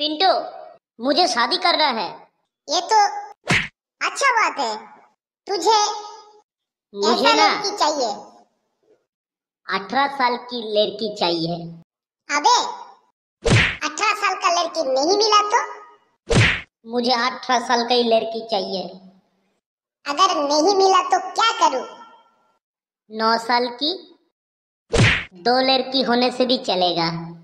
पिंटू मुझे शादी करना है। ये तो अच्छा बात है। तुझे मुझे ना लड़की चाहिए। अठारह साल की लड़की चाहिए। अबे अठारह साल का लड़की नहीं मिला तो? मुझे अठारह साल का ही लड़की चाहिए। अगर नहीं मिला तो क्या करूँ? नौ साल की दो लड़की होने से भी चलेगा।